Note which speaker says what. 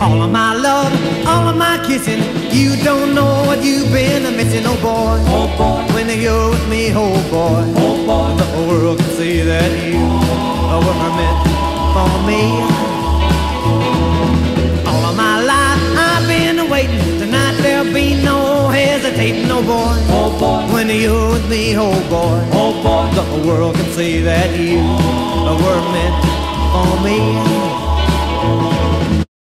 Speaker 1: All of my love, all of my kissing, you don't know what you've been missing, oh boy.
Speaker 2: Oh boy,
Speaker 1: When you're with me, oh boy,
Speaker 2: oh boy,
Speaker 1: the whole world can see that you were meant for me. All of my life I've been waiting. Tonight there'll be no hesitating, oh boy.
Speaker 2: oh boy,
Speaker 1: When you're with me, oh boy,
Speaker 2: oh boy.
Speaker 1: the whole world can see that you were meant for me.